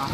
啊。